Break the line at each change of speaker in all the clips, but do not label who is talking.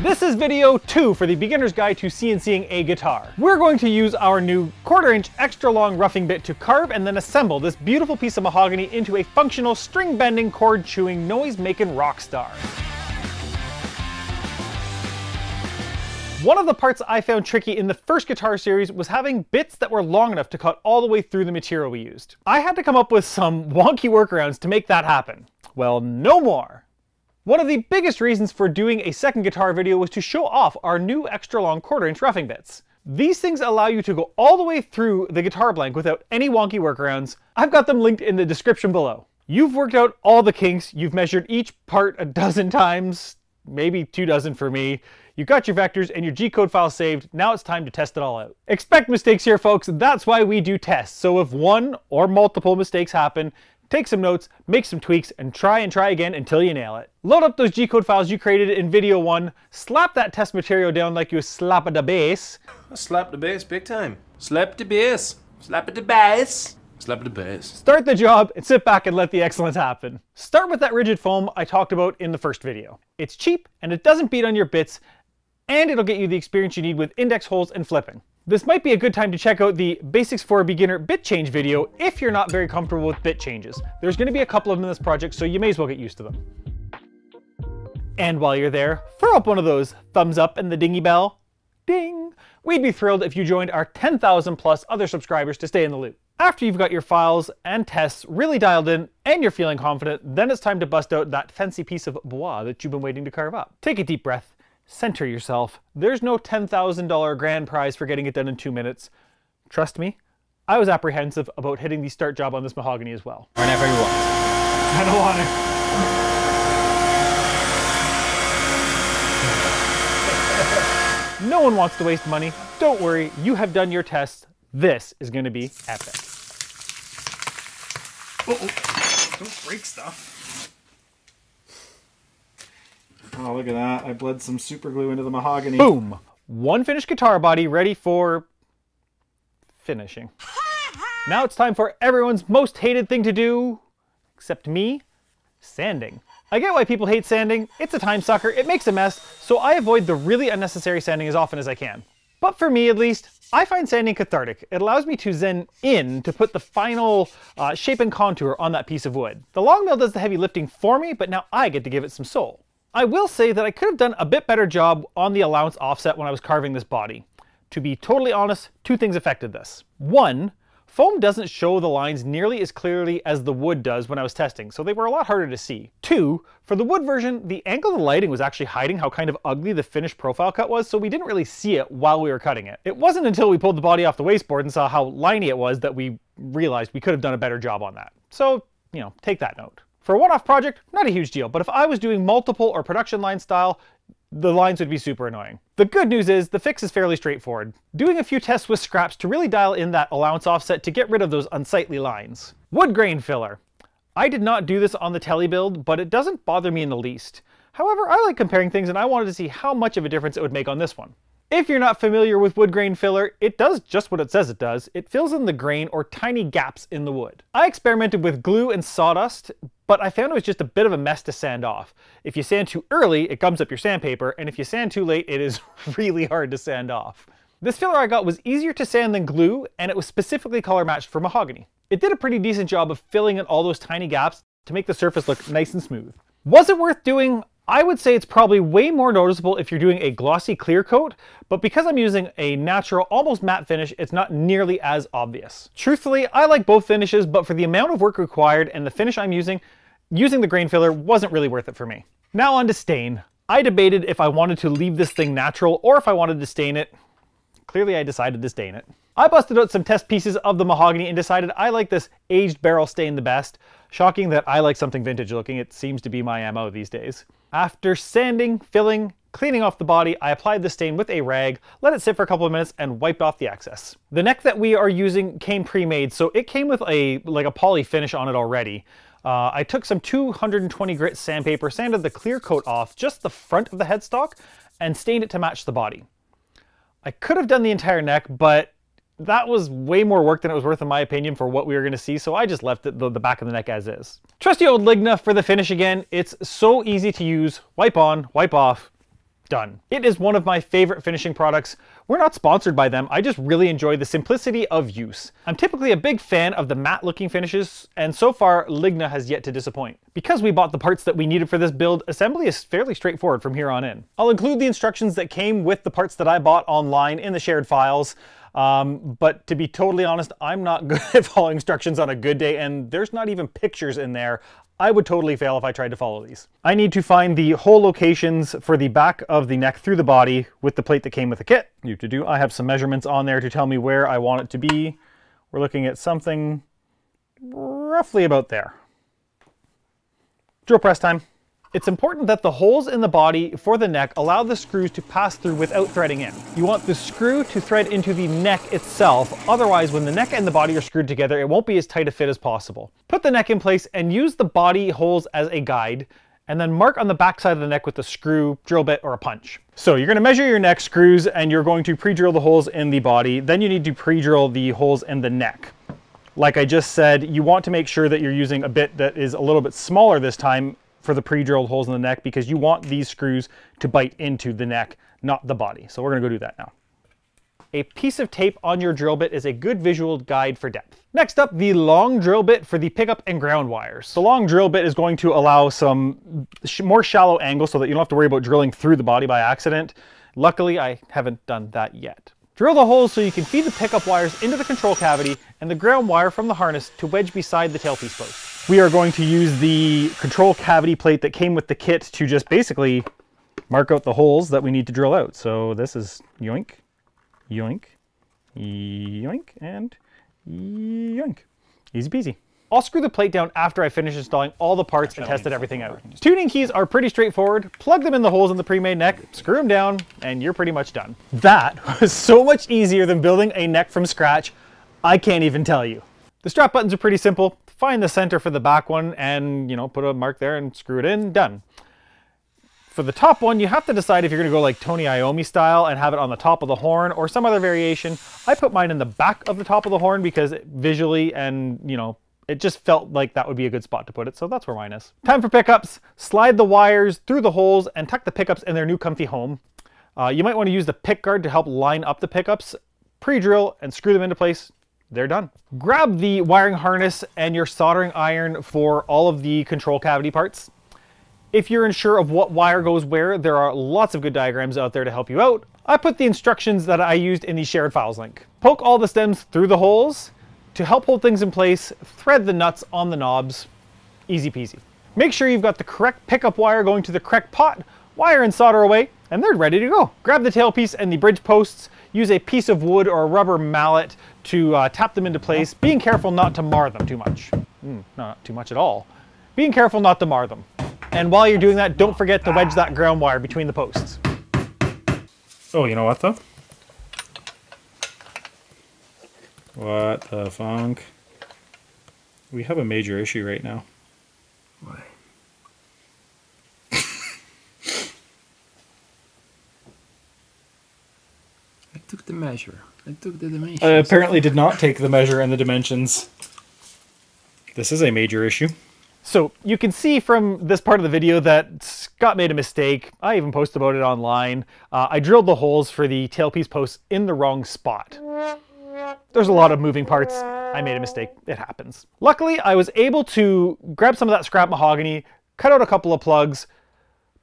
This is video two for the beginner's guide to CNCing a guitar. We're going to use our new quarter inch extra long roughing bit to carve and then assemble this beautiful piece of mahogany into a functional string bending, chord chewing, noise making rock star. One of the parts I found tricky in the first guitar series was having bits that were long enough to cut all the way through the material we used. I had to come up with some wonky workarounds to make that happen. Well, no more. One of the biggest reasons for doing a second guitar video was to show off our new extra long quarter inch roughing bits. These things allow you to go all the way through the guitar blank without any wonky workarounds. I've got them linked in the description below. You've worked out all the kinks, you've measured each part a dozen times, maybe two dozen for me. You've got your vectors and your G-code file saved, now it's time to test it all out. Expect mistakes here folks, that's why we do tests. So if one or multiple mistakes happen, take some notes, make some tweaks, and try and try again until you nail it. Load up those G-code files you created in video one, slap that test material down like you slap at the bass.
I slapped the bass big time. Slap the bass. Slap the bass. Slap the bass.
Start the job and sit back and let the excellence happen. Start with that rigid foam I talked about in the first video. It's cheap and it doesn't beat on your bits, and it'll get you the experience you need with index holes and flipping. This might be a good time to check out the Basics for a Beginner bit change video if you're not very comfortable with bit changes. There's going to be a couple of them in this project, so you may as well get used to them. And while you're there, throw up one of those thumbs up and the dingy bell. Ding! We'd be thrilled if you joined our 10,000 plus other subscribers to stay in the loop. After you've got your files and tests really dialed in and you're feeling confident, then it's time to bust out that fancy piece of bois that you've been waiting to carve up. Take a deep breath Center yourself. There's no $10,000 grand prize for getting it done in two minutes. Trust me, I was apprehensive about hitting the start job on this mahogany as well.
Whenever you want.
I don't want to. no one wants to waste money. Don't worry, you have done your tests. This is going to be epic.
Uh oh, don't break stuff. Oh, look at that. I bled some super glue into the mahogany.
Boom! One finished guitar body ready for finishing. now it's time for everyone's most hated thing to do, except me, sanding. I get why people hate sanding. It's a time sucker, it makes a mess, so I avoid the really unnecessary sanding as often as I can. But for me at least, I find sanding cathartic. It allows me to zen in to put the final uh, shape and contour on that piece of wood. The LongMill does the heavy lifting for me, but now I get to give it some soul. I will say that I could have done a bit better job on the allowance offset when I was carving this body. To be totally honest, two things affected this. One, foam doesn't show the lines nearly as clearly as the wood does when I was testing, so they were a lot harder to see. Two, for the wood version, the angle of the lighting was actually hiding how kind of ugly the finished profile cut was, so we didn't really see it while we were cutting it. It wasn't until we pulled the body off the wasteboard and saw how liney it was that we realized we could have done a better job on that. So, you know, take that note. For a one-off project, not a huge deal, but if I was doing multiple or production line style, the lines would be super annoying. The good news is the fix is fairly straightforward. Doing a few tests with scraps to really dial in that allowance offset to get rid of those unsightly lines. Wood grain filler. I did not do this on the Tele build, but it doesn't bother me in the least. However, I like comparing things and I wanted to see how much of a difference it would make on this one. If you're not familiar with wood grain filler, it does just what it says it does. It fills in the grain or tiny gaps in the wood. I experimented with glue and sawdust, but I found it was just a bit of a mess to sand off. If you sand too early, it gums up your sandpaper, and if you sand too late, it is really hard to sand off. This filler I got was easier to sand than glue, and it was specifically color matched for mahogany. It did a pretty decent job of filling in all those tiny gaps to make the surface look nice and smooth. Was it worth doing? I would say it's probably way more noticeable if you're doing a glossy clear coat, but because I'm using a natural, almost matte finish, it's not nearly as obvious. Truthfully, I like both finishes, but for the amount of work required and the finish I'm using, using the grain filler wasn't really worth it for me. Now on to stain. I debated if I wanted to leave this thing natural or if I wanted to stain it. Clearly I decided to stain it. I busted out some test pieces of the mahogany and decided I like this aged barrel stain the best. Shocking that I like something vintage looking, it seems to be my MO these days. After sanding, filling, cleaning off the body, I applied the stain with a rag, let it sit for a couple of minutes, and wiped off the excess. The neck that we are using came pre-made, so it came with a like a poly finish on it already. Uh, I took some 220 grit sandpaper, sanded the clear coat off just the front of the headstock, and stained it to match the body. I could have done the entire neck, but that was way more work than it was worth in my opinion for what we were going to see, so I just left it, the, the back of the neck as is. Trusty old Ligna for the finish again. It's so easy to use. Wipe on, wipe off, done. It is one of my favorite finishing products. We're not sponsored by them, I just really enjoy the simplicity of use. I'm typically a big fan of the matte looking finishes, and so far Ligna has yet to disappoint. Because we bought the parts that we needed for this build, assembly is fairly straightforward from here on in. I'll include the instructions that came with the parts that I bought online in the shared files, um, but to be totally honest, I'm not good at following instructions on a good day, and there's not even pictures in there. I would totally fail if I tried to follow these. I need to find the hole locations for the back of the neck through the body with the plate that came with the kit. You to do. I have some measurements on there to tell me where I want it to be. We're looking at something roughly about there. Drill press time. It's important that the holes in the body for the neck allow the screws to pass through without threading in. You want the screw to thread into the neck itself, otherwise when the neck and the body are screwed together, it won't be as tight a fit as possible. Put the neck in place and use the body holes as a guide, and then mark on the back side of the neck with a screw, drill bit, or a punch. So you're gonna measure your neck screws and you're going to pre-drill the holes in the body, then you need to pre-drill the holes in the neck. Like I just said, you want to make sure that you're using a bit that is a little bit smaller this time for the pre-drilled holes in the neck because you want these screws to bite into the neck, not the body. So we're gonna go do that now. A piece of tape on your drill bit is a good visual guide for depth. Next up, the long drill bit for the pickup and ground wires. The long drill bit is going to allow some sh more shallow angle so that you don't have to worry about drilling through the body by accident. Luckily, I haven't done that yet. Drill the holes so you can feed the pickup wires into the control cavity and the ground wire from the harness to wedge beside the tailpiece post we are going to use the control cavity plate that came with the kit to just basically mark out the holes that we need to drill out. So this is yoink, yoink, yoink, and yoink. Easy peasy. I'll screw the plate down after I finish installing all the parts and tested everything out. Tuning keys are pretty straightforward. Plug them in the holes in the pre-made neck, screw them down, and you're pretty much done. That was so much easier than building a neck from scratch, I can't even tell you. The strap buttons are pretty simple find the center for the back one and, you know, put a mark there and screw it in, done. For the top one, you have to decide if you're gonna go like Tony Iommi style and have it on the top of the horn or some other variation. I put mine in the back of the top of the horn because visually and, you know, it just felt like that would be a good spot to put it, so that's where mine is. Time for pickups. Slide the wires through the holes and tuck the pickups in their new comfy home. Uh, you might want to use the pick guard to help line up the pickups, pre-drill, and screw them into place they're done. Grab the wiring harness and your soldering iron for all of the control cavity parts. If you're unsure of what wire goes where, there are lots of good diagrams out there to help you out. I put the instructions that I used in the shared files link. Poke all the stems through the holes. To help hold things in place, thread the nuts on the knobs. Easy peasy. Make sure you've got the correct pickup wire going to the correct pot, wire and solder away, and they're ready to go. Grab the tailpiece and the bridge posts, use a piece of wood or a rubber mallet to uh, tap them into place, being careful not to mar them too much. Mm, not too much at all. Being careful not to mar them. And while you're doing that, don't forget to wedge that ground wire between the posts.
Oh, you know what though? What the funk? We have a major issue right now.
Why? The measure. I took the dimensions.
I apparently did not take the measure and the dimensions. This is a major issue.
So you can see from this part of the video that Scott made a mistake. I even posted about it online. Uh, I drilled the holes for the tailpiece posts in the wrong spot. There's a lot of moving parts. I made a mistake. It happens. Luckily, I was able to grab some of that scrap mahogany, cut out a couple of plugs,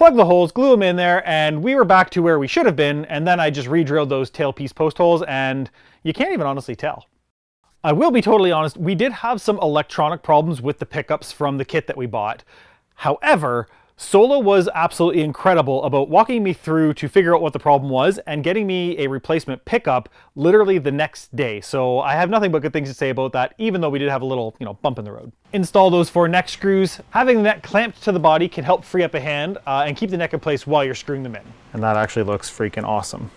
plug the holes, glue them in there, and we were back to where we should have been, and then I just re-drilled those tailpiece post holes, and you can't even honestly tell. I will be totally honest, we did have some electronic problems with the pickups from the kit that we bought. However, Solo was absolutely incredible about walking me through to figure out what the problem was and getting me a replacement pickup literally the next day. So I have nothing but good things to say about that, even though we did have a little, you know, bump in the road. Install those four neck screws. Having the neck clamped to the body can help free up a hand uh, and keep the neck in place while you're screwing them in. And that actually looks freaking awesome.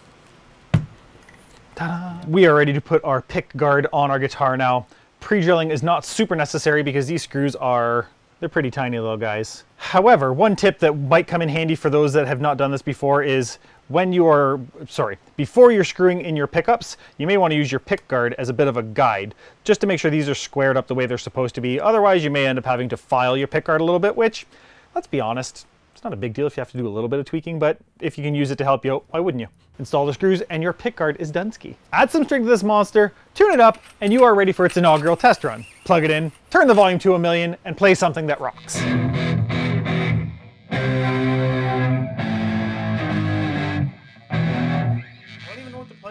Ta-da! We are ready to put our pick guard on our guitar now. Pre-drilling is not super necessary because these screws are they're pretty tiny little guys. However, one tip that might come in handy for those that have not done this before is when you are, sorry, before you're screwing in your pickups, you may want to use your pick guard as a bit of a guide, just to make sure these are squared up the way they're supposed to be. Otherwise, you may end up having to file your pick guard a little bit, which, let's be honest, It's not a big deal if you have to do a little bit of tweaking, but if you can use it to help you out, why wouldn't you? Install the screws and your pickguard is Dunsky. Add some string to this monster, tune it up, and you are ready for its inaugural test run. Plug it in, turn the volume to a million, and play something that rocks.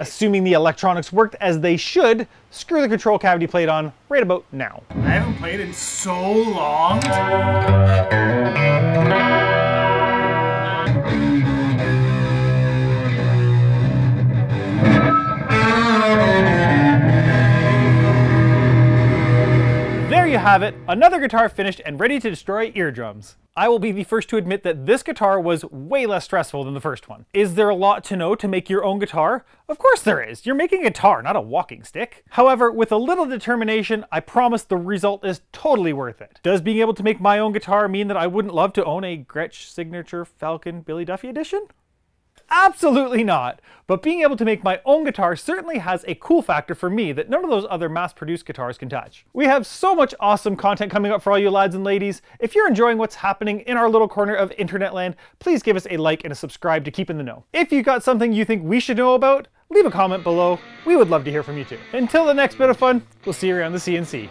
Assuming the electronics worked as they should, screw the control cavity plate on right about now.
I haven't played in so long.
Have it, another guitar finished and ready to destroy eardrums. I will be the first to admit that this guitar was way less stressful than the first one. Is there a lot to know to make your own guitar? Of course there is. You're making a guitar, not a walking stick. However, with a little determination, I promise the result is totally worth it. Does being able to make my own guitar mean that I wouldn't love to own a Gretsch Signature Falcon Billy Duffy edition? Absolutely not. But being able to make my own guitar certainly has a cool factor for me that none of those other mass-produced guitars can touch. We have so much awesome content coming up for all you lads and ladies. If you're enjoying what's happening in our little corner of internet land, please give us a like and a subscribe to keep in the know. If you've got something you think we should know about, leave a comment below. We would love to hear from you too. Until the next bit of fun, we'll see you around the CNC.